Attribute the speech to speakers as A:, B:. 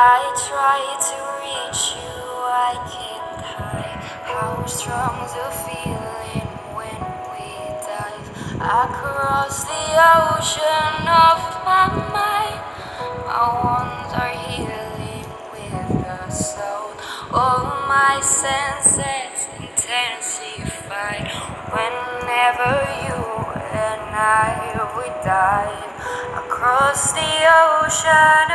A: I try to reach you, I can't hide how strong the feeling when we dive across the ocean of my mind. My wounds are healing with the soul. All my senses intensify whenever you and I we dive across the ocean